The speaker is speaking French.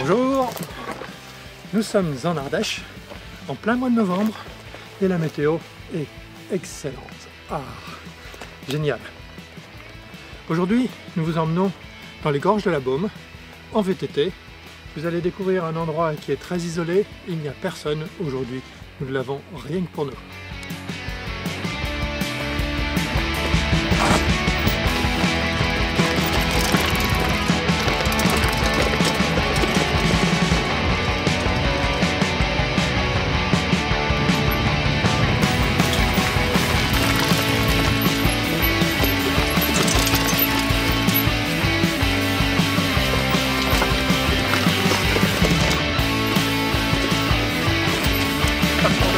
Bonjour Nous sommes en Ardèche, en plein mois de novembre, et la météo est excellente. Ah, génial Aujourd'hui, nous vous emmenons dans les gorges de la Baume, en VTT. Vous allez découvrir un endroit qui est très isolé, il n'y a personne aujourd'hui, nous l'avons rien que pour nous. Come on.